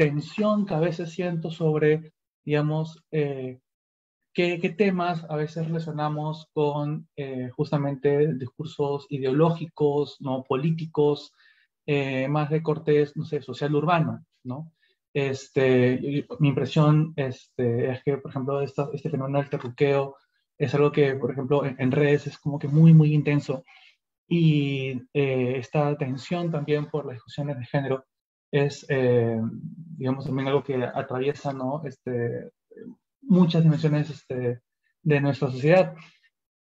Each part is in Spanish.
tensión que a veces siento sobre, digamos, eh, qué, temas a veces relacionamos con eh, justamente discursos ideológicos, ¿no? políticos, más de cortes, no sé, social urbano, ¿no? Este, mi impresión este, es que, por ejemplo, este fenómeno del terruqueo es algo que, por ejemplo, en, redes es como que muy, muy intenso. Y eh, esta tensión también por las discusiones de género es, eh, digamos, también algo que atraviesa ¿no? este, muchas dimensiones este, de nuestra sociedad.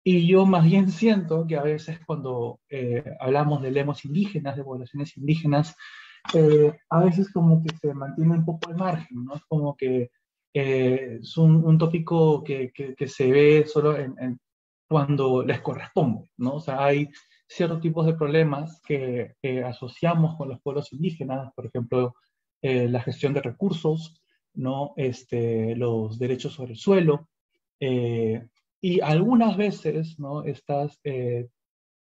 Y yo más bien siento que a veces cuando eh, hablamos de lemos indígenas, de poblaciones indígenas, a veces como que se mantiene un poco al margen, ¿no? Es como que eh, es un, un tópico que, que, se ve solo en, cuando les corresponde, ¿no? O sea, hay ciertos tipos de problemas que, asociamos con los pueblos indígenas, por ejemplo, eh, la gestión de recursos, ¿no? Este, los derechos sobre el suelo, eh, y algunas veces, ¿no? Estas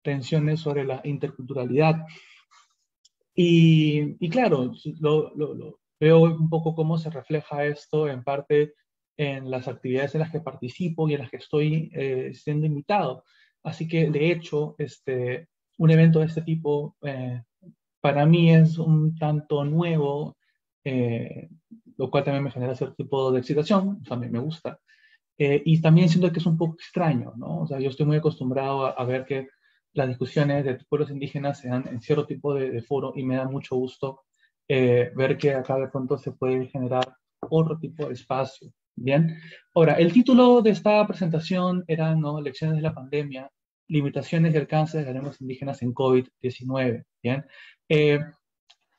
tensiones sobre la interculturalidad. Y, y claro, lo, lo, veo un poco cómo se refleja esto en parte en las actividades en las que participo y en las que estoy eh, siendo invitado. Así que, de hecho, este, un evento de este tipo eh, para mí es un tanto nuevo, eh, lo cual también me genera cierto tipo de excitación, también me gusta. y también siento que es un poco extraño, ¿no? O sea, yo estoy muy acostumbrado a, ver que las discusiones de pueblos indígenas se dan en cierto tipo de, foro y me da mucho gusto eh, ver que acá de pronto se puede generar otro tipo de espacio. Bien, ahora, el título de esta presentación era ¿no? Lecciones de la pandemia, limitaciones y alcances de las lenguas indígenas en COVID-19. Bien, eh,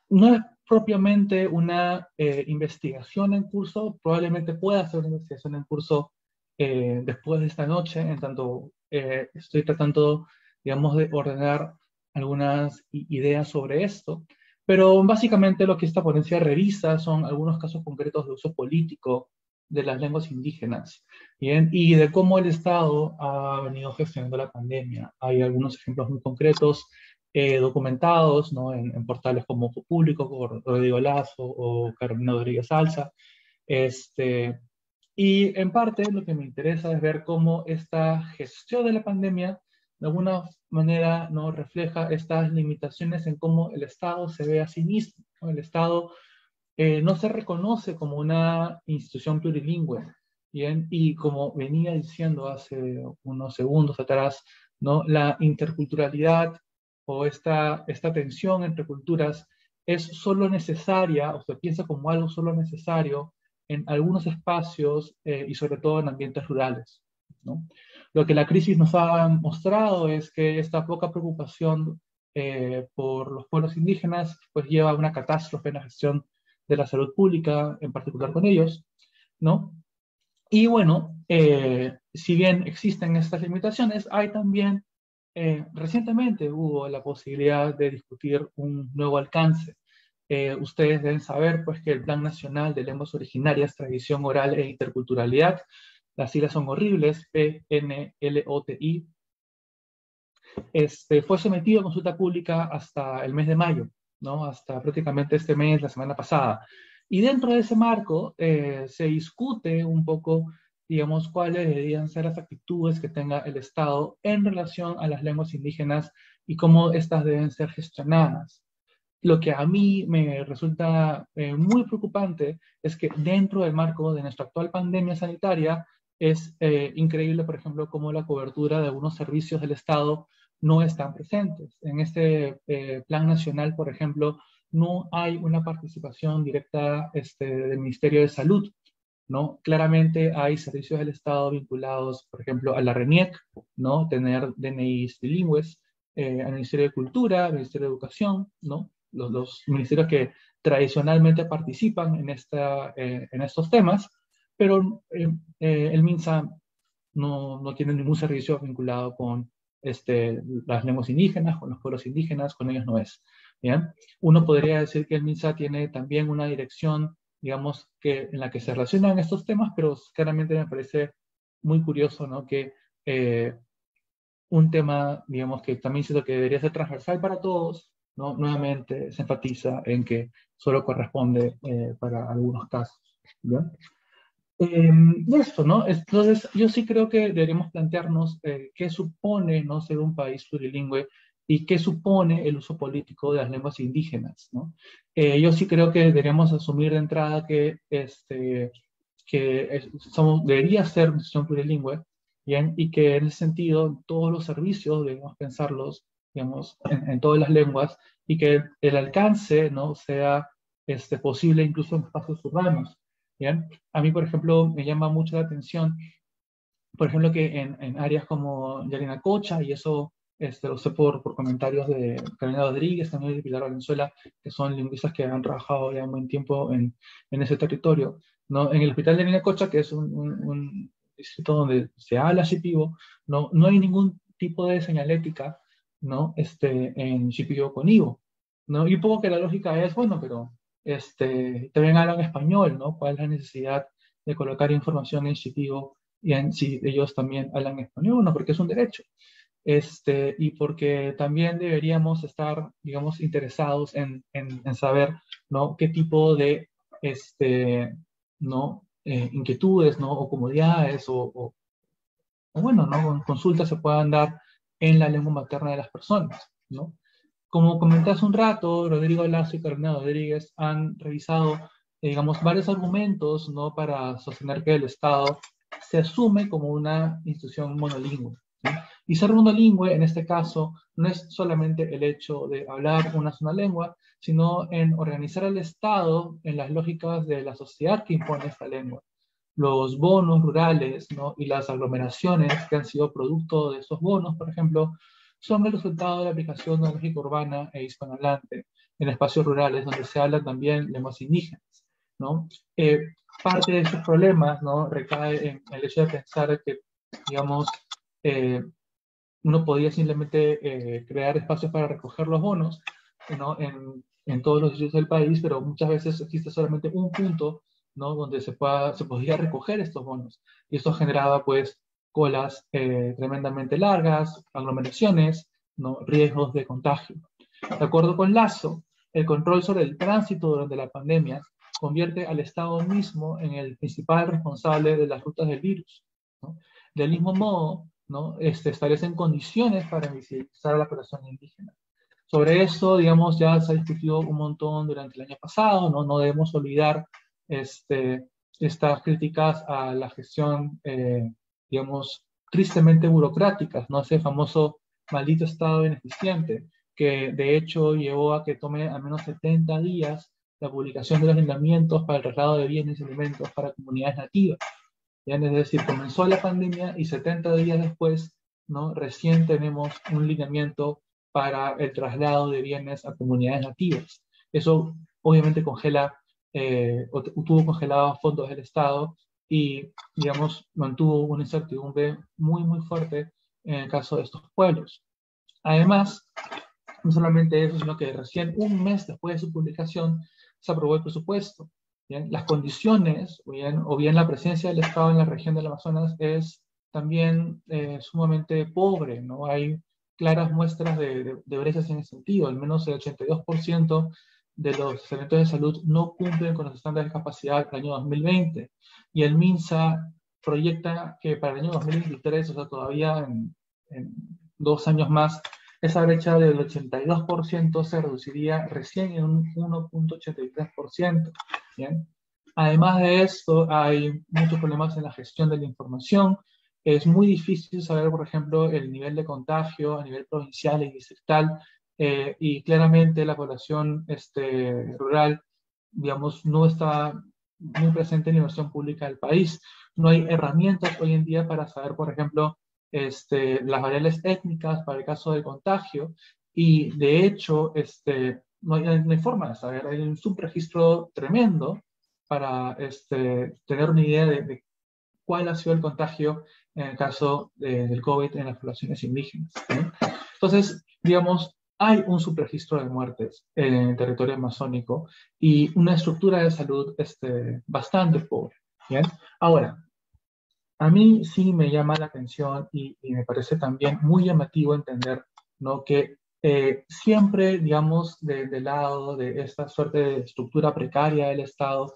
no es propiamente una eh, investigación en curso, probablemente pueda ser una investigación en curso después de esta noche, en tanto estoy tratando, digamos, de ordenar algunas ideas sobre esto. Pero básicamente lo que esta ponencia revisa son algunos casos concretos de uso político de las lenguas indígenas ¿bien? y de cómo el Estado ha venido gestionando la pandemia. Hay algunos ejemplos muy concretos eh, documentados ¿no? en, portales como Ojo Público, por Rodrigo Lazo o Carolina Rodríguez Salsa. Este, y en parte lo que me interesa es ver cómo esta gestión de la pandemia de alguna manera no refleja estas limitaciones en cómo el Estado se ve a sí mismo. El Estado eh, no se reconoce como una institución plurilingüe. ¿bien? Y como venía diciendo hace unos segundos atrás, ¿no? la interculturalidad o esta, esta tensión entre culturas es solo necesaria, o se piensa como algo solo necesario en algunos espacios eh, y sobre todo en ambientes rurales. ¿no? Lo que la crisis nos ha mostrado es que esta poca preocupación eh, por los pueblos indígenas pues lleva a una catástrofe en la gestión de la salud pública, en particular con ellos, ¿no? Y bueno, eh, si bien existen estas limitaciones, hay también, eh, recientemente hubo la posibilidad de discutir un nuevo alcance. ustedes deben saber pues que el Plan Nacional de Lenguas Originarias, Tradición Oral e Interculturalidad las siglas son horribles, P-N-L-O-T-I, este, fue sometido a consulta pública hasta el mes de mayo, ¿no? hasta prácticamente este mes, la semana pasada. Y dentro de ese marco eh, se discute un poco, digamos, cuáles deberían ser las actitudes que tenga el Estado en relación a las lenguas indígenas y cómo éstas deben ser gestionadas. Lo que a mí me resulta eh, muy preocupante es que dentro del marco de nuestra actual pandemia sanitaria, es eh, increíble, por ejemplo, cómo la cobertura de algunos servicios del Estado no están presentes. En este eh, plan nacional, por ejemplo, no hay una participación directa este, del Ministerio de Salud. ¿no? Claramente hay servicios del Estado vinculados, por ejemplo, a la RENIEC, ¿no? tener DNIs bilingües, eh, al Ministerio de Cultura, al Ministerio de Educación, ¿no? los, los ministerios que tradicionalmente participan en, esta, en estos temas, pero eh, eh, el MINSA no, no, tiene ningún servicio vinculado con este, las lenguas indígenas, con los pueblos indígenas, con ellos no es. ¿bien? Uno podría decir que el MINSA tiene también una dirección, digamos, que, en la que se relacionan estos temas, pero claramente me parece muy curioso ¿no? que eh, un tema, digamos, que también siento que debería ser transversal para todos, ¿no? Nuevamente se enfatiza en que solo corresponde eh, para algunos casos. Em, y esto, ¿no? Entonces, yo sí creo que deberíamos plantearnos eh, qué supone no ser un país plurilingüe y qué supone el uso político de las lenguas indígenas, ¿no? Eh, yo sí creo que deberíamos asumir de entrada que, este, que somos, debería ser una institución plurilingüe, ¿bien? Y que en ese sentido todos los servicios debemos pensarlos, digamos, en, en todas las lenguas y que el alcance, ¿no? Sea este, posible incluso en espacios urbanos. ¿Bien? A mí, por ejemplo, me llama mucho la atención, por ejemplo, que en, en áreas como Yarina Cocha, y eso este, lo sé por, por comentarios de Carolina Rodríguez, también de Pilar Valenzuela, que son lingüistas que han trabajado ya un buen tiempo en, en ese territorio. ¿no? En el hospital de Yarina Cocha, que es un, un, distrito donde se habla shipibo, no, no hay ningún tipo de señalética ¿no? este, en shipibo con Ivo. ¿no? Y un poco que la lógica es, bueno, pero este, también hablan español, ¿no? ¿Cuál es la necesidad de colocar información en Shitigo y en, si ellos también hablan español? No, porque es un derecho. Este, y porque también deberíamos estar, digamos, interesados en, en, saber, ¿no? Qué tipo de, este, ¿no? Eh, inquietudes, ¿no? O comodidades, o, o, o, bueno, ¿no? Consultas se puedan dar en la lengua materna de las personas, ¿no? Como comenté hace un rato, Rodrigo Lazo y Carolina Rodríguez han revisado, eh, digamos, varios argumentos ¿no? para sostener que el Estado se asume como una institución monolingüe. Y ser monolingüe, en este caso, no es solamente el hecho de hablar una sola lengua, sino en organizar al Estado en las lógicas de la sociedad que impone esta lengua. Los bonos rurales ¿no? y las aglomeraciones que han sido producto de esos bonos, por ejemplo, son el resultado de la aplicación de lógica urbana e hispanohablante en espacios rurales donde se hablan también lenguas indígenas. ¿no? Eh, parte de esos problemas ¿no? recae en el hecho de pensar que, digamos, eh, uno podía simplemente eh, crear espacios para recoger los bonos ¿no? en, en, todos los sitios del país, pero muchas veces existe solamente un punto ¿no? donde se, pueda, se podía recoger estos bonos. Y esto generaba, pues, colas eh, tremendamente largas, aglomeraciones, ¿no? riesgos de contagio. De acuerdo con Lazo, el control sobre el tránsito durante la pandemia convierte al Estado mismo en el principal responsable de las rutas del virus. ¿no? Del mismo modo, ¿no? este, establecen condiciones para visibilizar a la población indígena. Sobre eso, digamos, ya se ha discutido un montón durante el año pasado, no, no debemos olvidar este, estas críticas a la gestión eh, digamos, tristemente burocráticas, ¿no? Ese famoso maldito Estado beneficiente, que de hecho llevó a que tome al menos 70 días la publicación de los lineamientos para el traslado de bienes y alimentos para comunidades nativas. ¿Ya? Es decir, comenzó la pandemia y 70 días después, ¿no? recién tenemos un lineamiento para el traslado de bienes a comunidades nativas. Eso obviamente congela, eh, o tuvo congelados fondos del Estado y, digamos, mantuvo una incertidumbre muy, muy fuerte en el caso de estos pueblos. Además, no solamente eso, sino que recién un mes después de su publicación se aprobó el presupuesto. ¿bien? Las condiciones, bien, o bien la presencia del Estado en la región del Amazonas es también eh, sumamente pobre, ¿no? Hay claras muestras de, de, de, brechas en ese sentido, al menos el 82% de los centros de salud no cumplen con los estándares de capacidad del año 2020. Y el MINSA proyecta que para el año 2023, o sea, todavía en, dos años más, esa brecha del 82% se reduciría recién en un 1.83%. ¿bien? Además de esto, hay muchos problemas en la gestión de la información. Es muy difícil saber, por ejemplo, el nivel de contagio a nivel provincial y distrital eh, y claramente la población este, rural, digamos, no está muy presente en la inversión pública del país. No hay herramientas hoy en día para saber, por ejemplo, este, las variables étnicas para el caso del contagio y de hecho este, no, hay, no hay forma de saber. Hay un subregistro tremendo para este, tener una idea de, de, cuál ha sido el contagio en el caso de, del COVID en las poblaciones indígenas. ¿sí? Entonces, digamos, hay un subregistro de muertes en el territorio amazónico y una estructura de salud este, bastante pobre. Ahora, a mí sí me llama la atención y, me parece también muy llamativo entender ¿no? que eh, siempre, digamos, del de lado de esta suerte de estructura precaria del Estado,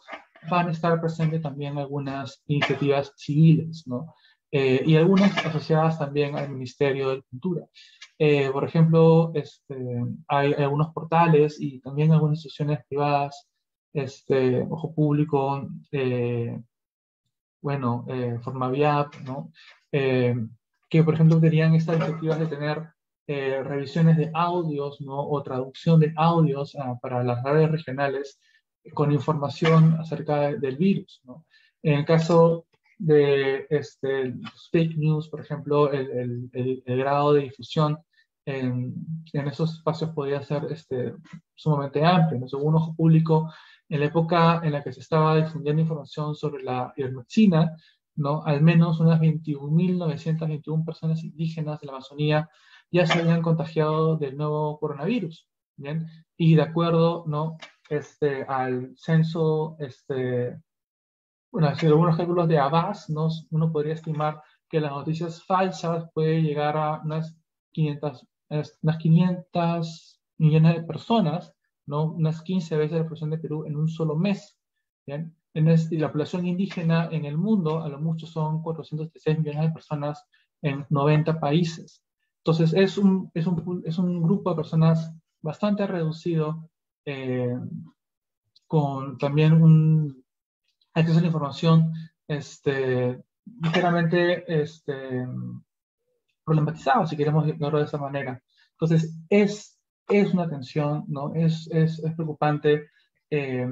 van a estar presentes también algunas iniciativas civiles, ¿no? Eh, y algunas asociadas también al Ministerio de Cultura. Eh, por ejemplo, este, hay, algunos portales y también algunas instituciones privadas, este, Ojo Público, eh, bueno, Formaviap, ¿no? que por ejemplo tenían estas iniciativas de tener revisiones de audios, ¿no? O traducción de audios ah, para las redes regionales con información acerca del virus. ¿no? En el caso de este, fake news, por ejemplo, el, el, el, grado de difusión en, en, esos espacios podía ser este, sumamente amplio. ¿no? Según Ojo Público, en la época en la que se estaba difundiendo información sobre la ivermectina, ¿no? al menos unas 21.921 personas indígenas de la Amazonía ya se habían contagiado del nuevo coronavirus. ¿bien? Y de acuerdo ¿no? este, al censo, este, bueno, según los cálculos de Abbas, ¿no? uno podría estimar que las noticias falsas pueden llegar a unas 500, unas 500 millones de personas, ¿no? unas 15 veces la población de Perú en un solo mes. ¿bien? En este, la población indígena en el mundo, a lo mucho son 406 millones de personas en 90 países. Entonces, es un, es un, es un grupo de personas bastante reducido eh, con también un acceso a la información este, ligeramente este, problematizado, si queremos verlo de esa manera. Entonces, es, es una tensión, ¿no? es, es, es preocupante eh,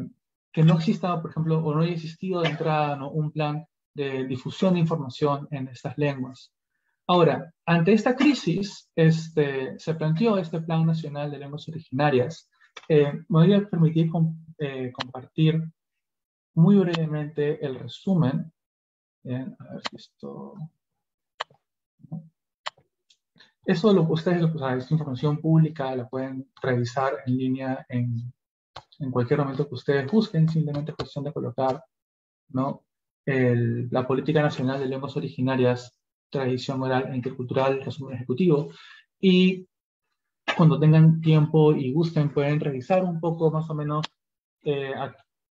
que no exista, por ejemplo, o no haya existido de entrada ¿no? un plan de difusión de información en estas lenguas. Ahora, ante esta crisis, este, se planteó este Plan Nacional de Lenguas Originarias, eh, me voy a permitir eh, compartir muy brevemente el resumen. a ver si esto... Eso lo, ustedes, o es información pública, la pueden revisar en línea en, en cualquier momento que ustedes busquen, simplemente es cuestión de colocar ¿no? El, la Política Nacional de Lenguas Originarias, Tradición Oral e Intercultural, resumen ejecutivo, y cuando tengan tiempo y gusten, pueden revisar un poco más o menos eh,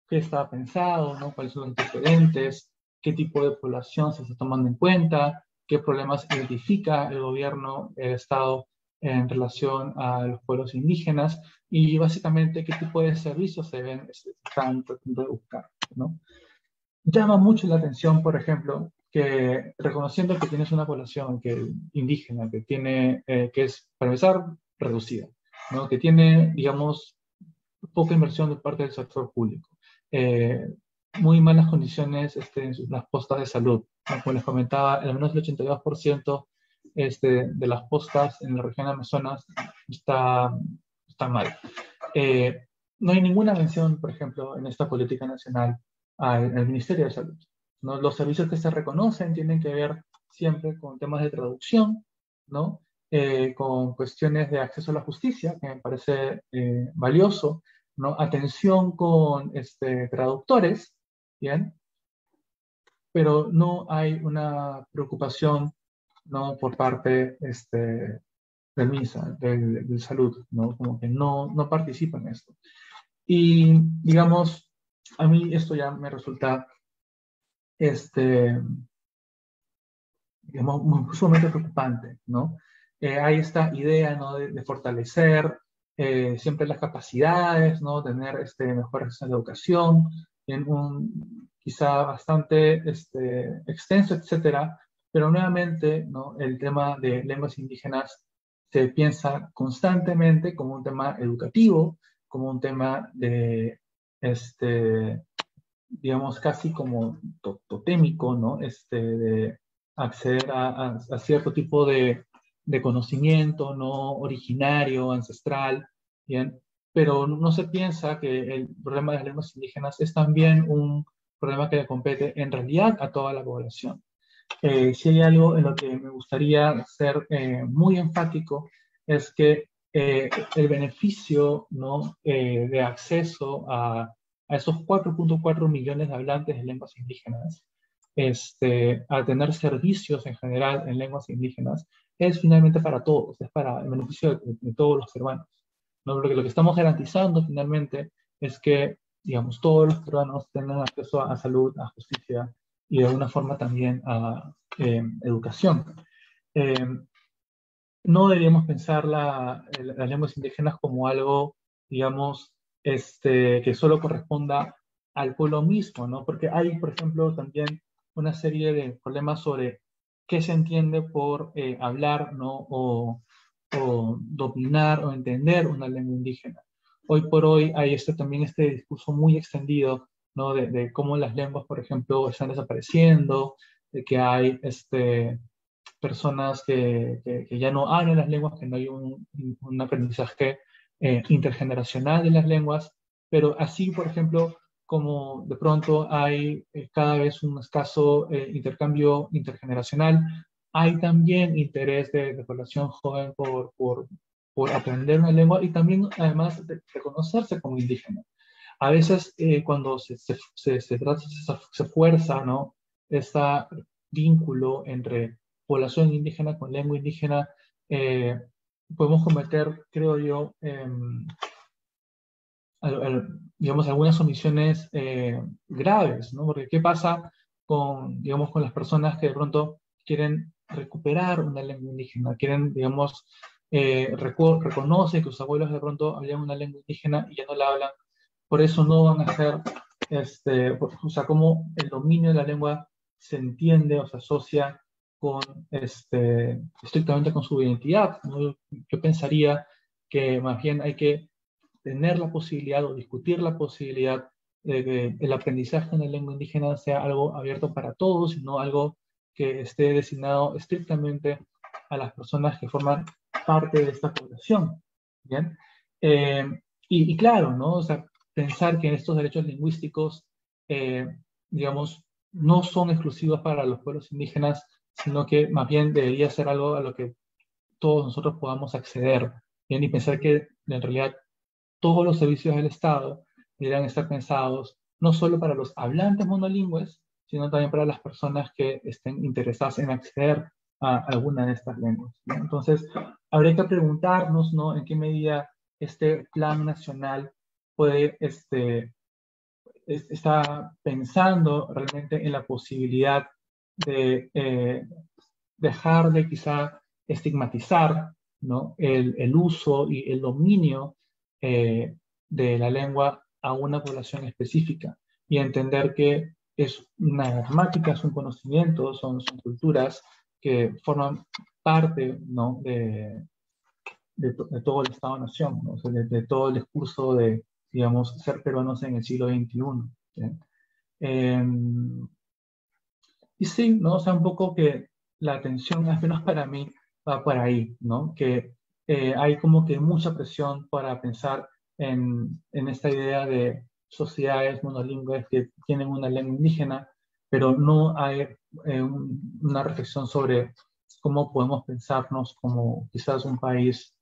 qué está pensado, ¿no? cuáles son los antecedentes, qué tipo de población se está tomando en cuenta, qué problemas identifica el gobierno, el Estado en relación a los pueblos indígenas y básicamente qué tipo de servicios se deben están tratando de buscar. ¿no? Llama mucho la atención, por ejemplo, que reconociendo que tienes una población que, indígena que tiene, eh, que es, para empezar, reducida, ¿no? que tiene, digamos, poca inversión de parte del sector público, eh, muy malas condiciones este, en las postas de salud. Como les comentaba, al menos el 82% este, de las postas en la región Amazonas está, mal. Eh, no hay ninguna mención, por ejemplo, en esta política nacional al, Ministerio de Salud. Los servicios que se reconocen tienen que ver siempre con temas de traducción, ¿no? Eh, con cuestiones de acceso a la justicia, que me parece eh, valioso, ¿no? Atención con este, traductores, ¿bien? Pero no hay una preocupación, ¿no? Por parte este, de MISA, de, salud, ¿no? Como que no, no participa en esto. Y, digamos, a mí esto ya me resulta, este, digamos, sumamente preocupante, ¿no? Eh, hay esta idea ¿no? de, fortalecer eh, siempre las capacidades, ¿no? tener este, mejores la educación, en un quizá bastante este, extenso, etcétera, pero nuevamente ¿no? el tema de lenguas indígenas se piensa constantemente como un tema educativo, como un tema de, este, digamos, casi como totémico, ¿no? Este, de acceder a, a cierto tipo de de conocimiento no originario, ancestral, ¿bien? Pero no se piensa que el problema de las lenguas indígenas es también un problema que le compete en realidad a toda la población. Eh, si hay algo en lo que me gustaría ser eh, muy enfático es que eh, el beneficio ¿no? de acceso a, a esos 4.4 millones de hablantes de lenguas indígenas, este, a tener servicios en general en lenguas indígenas, es finalmente para todos, es para el beneficio de, todos los peruanos. ¿no? Porque lo que estamos garantizando finalmente es que, digamos, todos los peruanos tengan acceso a, salud, a justicia y de alguna forma también a eh, educación. Eh, no deberíamos pensar la, las lenguas indígenas como algo, digamos, este, que solo corresponda al pueblo mismo, ¿no? Porque hay, por ejemplo, también una serie de problemas sobre qué se entiende por eh, hablar, ¿no? O, dominar o entender una lengua indígena. Hoy por hoy hay este, también este discurso muy extendido, ¿no? De, de cómo las lenguas, por ejemplo, están desapareciendo, de que hay este, personas que, que, ya no hablan las lenguas, que no hay un, un aprendizaje eh, intergeneracional de las lenguas, pero así, por ejemplo, como de pronto hay eh, cada vez un escaso eh, intercambio intergeneracional, hay también interés de, de población joven por, por, aprender una lengua y también, además, de reconocerse como indígena. A veces, cuando se, se, se, se, se fuerza ¿no? este vínculo entre población indígena con lengua indígena, eh, podemos cometer, creo yo, em, digamos, algunas omisiones eh, graves, ¿no? Porque ¿qué pasa con, digamos, con las personas que de pronto quieren recuperar una lengua indígena, quieren, digamos, eh, reconoce que sus abuelos de pronto hablan una lengua indígena y ya no la hablan, por eso no van a hacer, este, o sea, cómo el dominio de la lengua se entiende o se asocia con, este, estrictamente con su identidad. Yo pensaría que más bien hay que tener la posibilidad o discutir la posibilidad de que el aprendizaje en la lengua indígena sea algo abierto para todos y no algo que esté designado estrictamente a las personas que forman parte de esta población. ¿bien? Eh, y, claro, ¿no? O sea, pensar que estos derechos lingüísticos, eh, digamos, no son exclusivos para los pueblos indígenas, sino que más bien debería ser algo a lo que todos nosotros podamos acceder, bien, y pensar que en realidad todos los servicios del Estado deberían estar pensados no solo para los hablantes monolingües, sino también para las personas que estén interesadas en acceder a alguna de estas lenguas. Entonces, habría que preguntarnos, ¿no? En qué medida este plan nacional puede, este, está pensando realmente en la posibilidad de eh, dejar de quizá estigmatizar ¿no? el, el, uso y el dominio eh, de la lengua a una población específica y entender que es una gramática, es un conocimiento, son, son culturas que forman parte ¿no? de, de, todo el Estado-Nación, ¿no? de, todo el discurso de, digamos, ser peruanos en el siglo XXI. Y sí, ¿no? O sea, un poco que la atención, al menos para mí, va por ahí, ¿no? Que eh, hay como que mucha presión para pensar en, en esta idea de sociedades monolingües que tienen una lengua indígena, pero no hay eh, una reflexión sobre cómo podemos pensarnos como quizás un país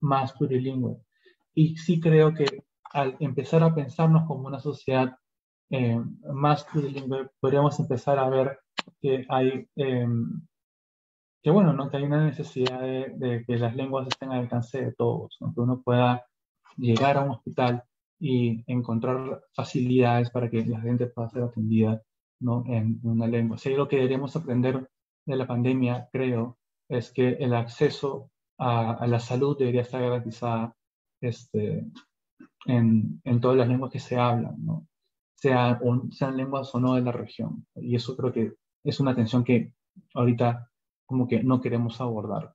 más plurilingüe. Y sí creo que al empezar a pensarnos como una sociedad eh, más plurilingüe, podríamos empezar a ver que hay, em, que bueno, ¿no? que hay una necesidad de, que las lenguas estén al alcance de todos, que uno pueda llegar a un hospital y encontrar facilidades para que la gente pueda ser atendida ¿no? en una lengua. Si lo que deberíamos aprender de la pandemia, creo, es que el acceso a, la salud debería estar garantizada este, en, en, todas las lenguas que se hablan, ¿no? Sea, sean lenguas o no de la región. Y eso creo que es una tensión que ahorita como que no queremos abordar.